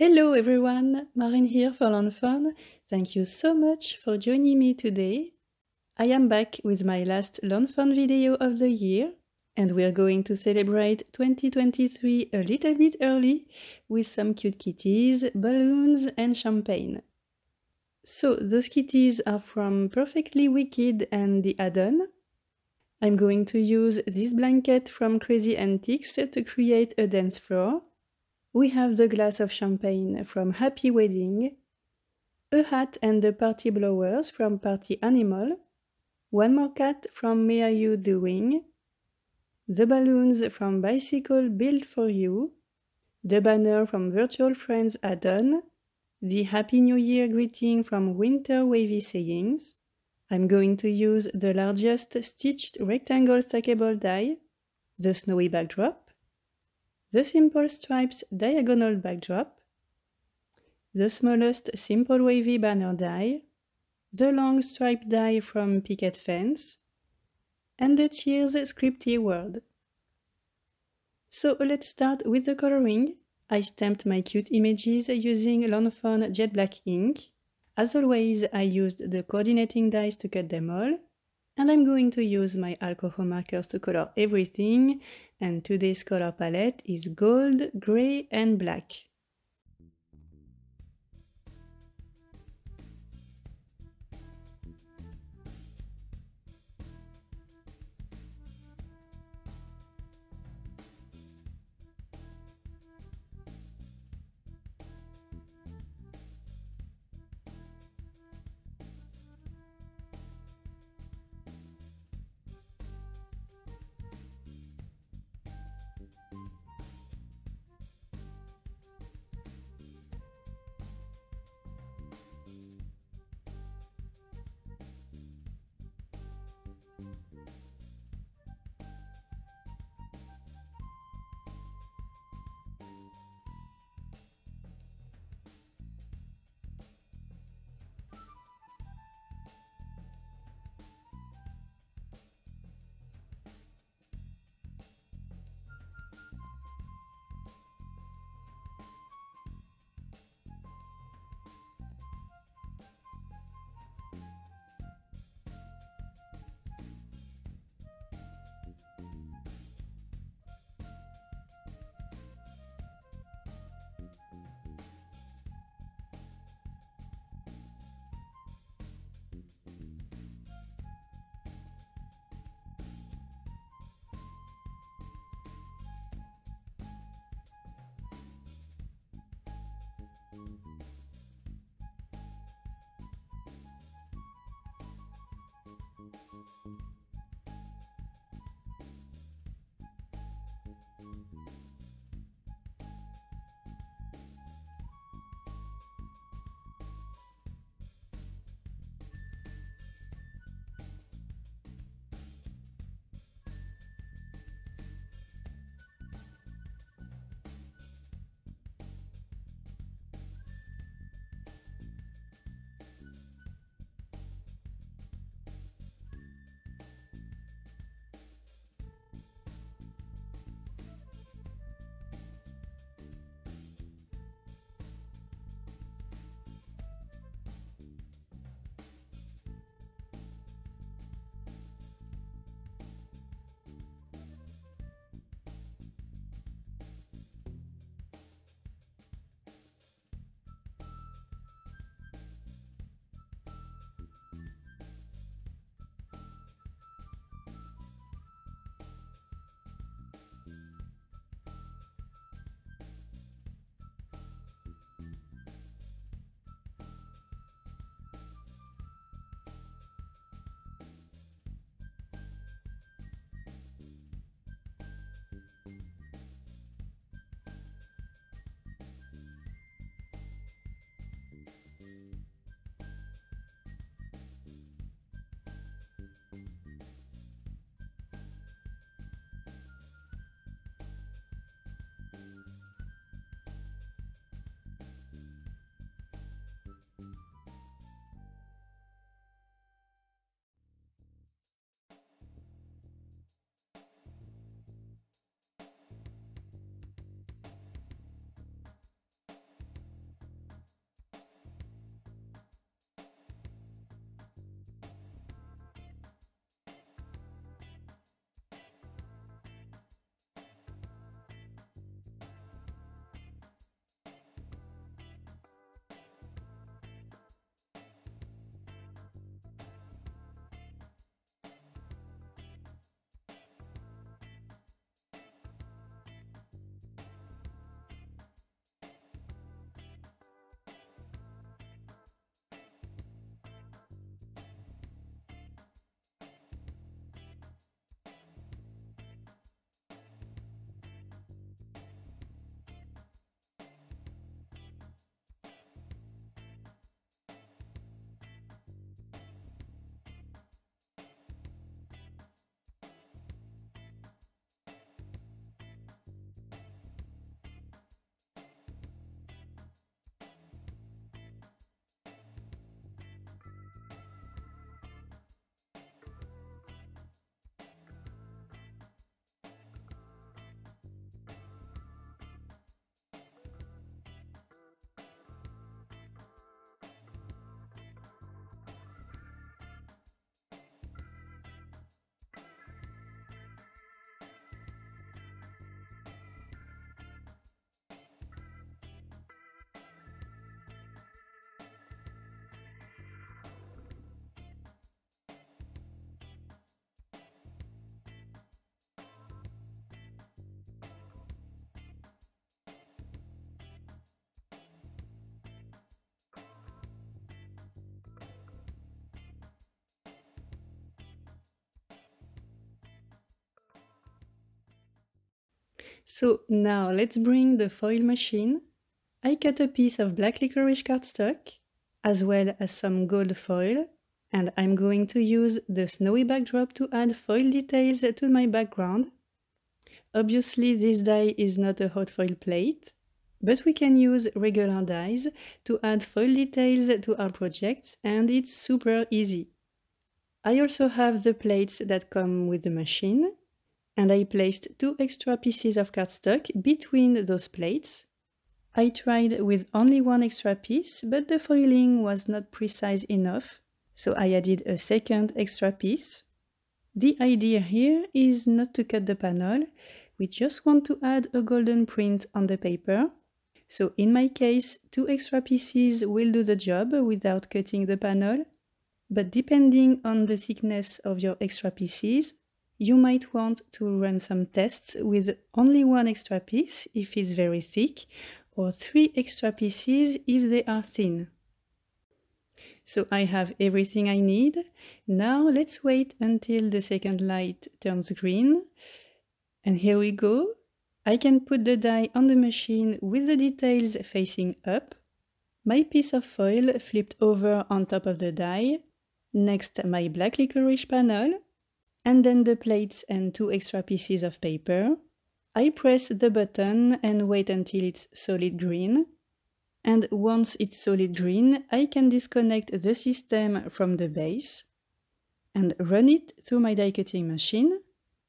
Hello everyone, Marine here for Lawn Fawn. Thank you so much for joining me today. I am back with my last Lawn Fawn video of the year and we're going to celebrate 2023 a little bit early with some cute kitties, balloons and champagne. So those kitties are from Purrfectly Wicked and the add-on. I'm going to use this blanket from Crazy Antics to create a dance floor we have the glass of champagne from Happy Wedding, a hat and the party blowers from Party Animal, one more cat from Meow You Doing, the balloons from Bicycle Built for You, the banner from Virtual Friends add-on, the Happy New Year greeting from Winter Wavy Sayings. I'm going to use the largest stitched rectangle stackable die, the snowy backdrop, the simple stripes diagonal backdrop, the smallest simple wavy banner die, the long stripe die from Picket Fence, and the Cheers scripty word. So let's start with the coloring. I stamped my cute images using Lawn Fawn Jet Black ink. As always, I used the coordinating dies to cut them all. And I'm going to use my alcohol markers to color everything and today's color palette is gold, gray and black. So now let's bring the foil machine. I cut a piece of black licorice cardstock, as well as some gold foil, and I'm going to use the snowy backdrop to add foil details to my background. Obviously this die is not a hot foil plate, but we can use regular dies to add foil details to our projects and it's super easy. I also have the plates that come with the machine and I placed two extra pieces of cardstock between those plates. I tried with only one extra piece, but the foiling was not precise enough, so I added a second extra piece. The idea here is not to cut the panel, we just want to add a golden print on the paper. So in my case, two extra pieces will do the job without cutting the panel, but depending on the thickness of your extra pieces, you might want to run some tests with only one extra piece if it's very thick, or three extra pieces if they are thin. So I have everything I need. Now let's wait until the second light turns green. And here we go. I can put the die on the machine with the details facing up. My piece of foil flipped over on top of the die. Next my black licorice panel and then the plates and two extra pieces of paper. I press the button and wait until it's solid green. And once it's solid green, I can disconnect the system from the base and run it through my die cutting machine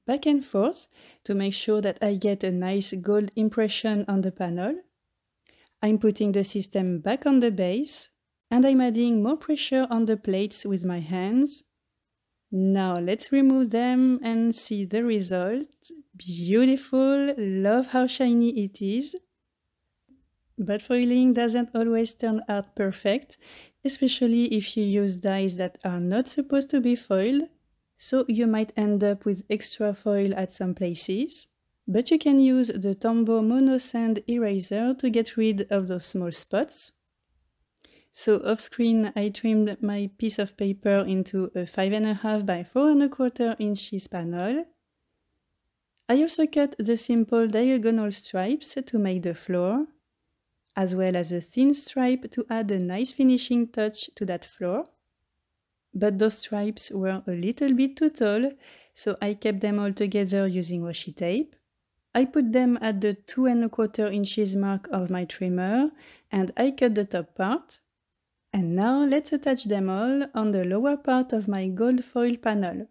back and forth to make sure that I get a nice gold impression on the panel. I'm putting the system back on the base and I'm adding more pressure on the plates with my hands now let's remove them and see the result. Beautiful, love how shiny it is. But foiling doesn't always turn out perfect, especially if you use dies that are not supposed to be foiled, so you might end up with extra foil at some places. But you can use the Tombow Mono Sand eraser to get rid of those small spots. So off screen, I trimmed my piece of paper into a 5.5 by 4 and a quarter inches panel. I also cut the simple diagonal stripes to make the floor, as well as a thin stripe to add a nice finishing touch to that floor. But those stripes were a little bit too tall, so I kept them all together using washi tape. I put them at the two and a quarter inches mark of my trimmer and I cut the top part. And now let's attach them all on the lower part of my gold foil panel.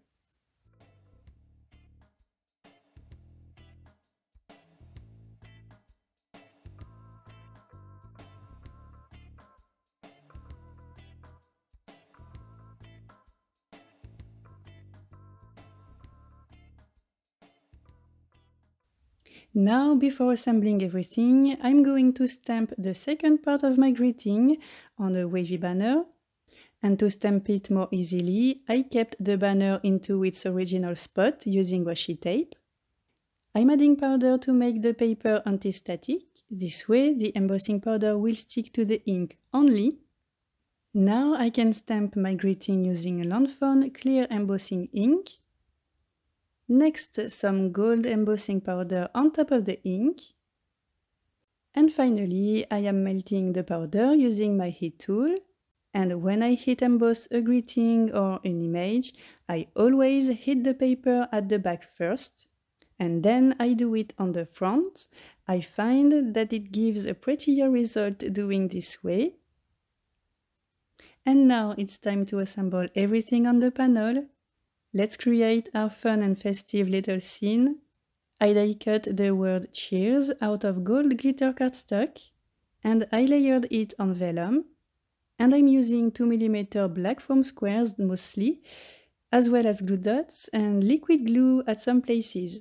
Now, before assembling everything, I'm going to stamp the second part of my greeting on a wavy banner. And to stamp it more easily, I kept the banner into its original spot using washi tape. I'm adding powder to make the paper anti-static. This way, the embossing powder will stick to the ink only. Now I can stamp my greeting using Lawn Fawn clear embossing ink Next, some gold embossing powder on top of the ink. And finally, I am melting the powder using my heat tool. And when I heat emboss a greeting or an image, I always heat the paper at the back first. And then I do it on the front. I find that it gives a prettier result doing this way. And now it's time to assemble everything on the panel. Let's create our fun and festive little scene. I die cut the word cheers out of gold glitter cardstock and I layered it on vellum. And I'm using 2mm black foam squares mostly, as well as glue dots and liquid glue at some places.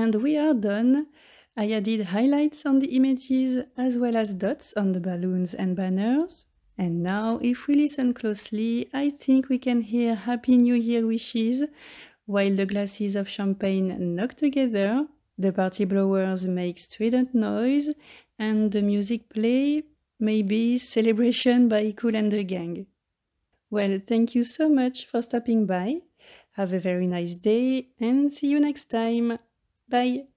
And we are done. I added highlights on the images as well as dots on the balloons and banners. And now, if we listen closely, I think we can hear Happy New Year wishes while the glasses of champagne knock together, the party blowers make strident noise, and the music play, maybe celebration by Kool and the Gang. Well, thank you so much for stopping by. Have a very nice day and see you next time. Bye.